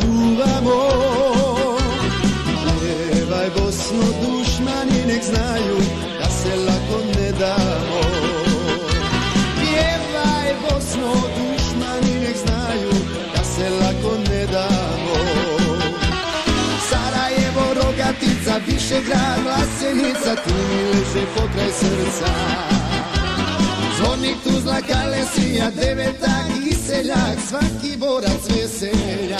čuvamo. Pjevaj Bosno dušmani nek znaju da se lako ne damo. Pjevaj Bosno dušmani nek znaju da se lako ne damo. Sarajevo, Rogatica, Višegrad, Vlasenica, tu mi leže pokraj srca Zvornik Tuzla, Kalesija, Devetak i Seljak, svaki borac veseljak.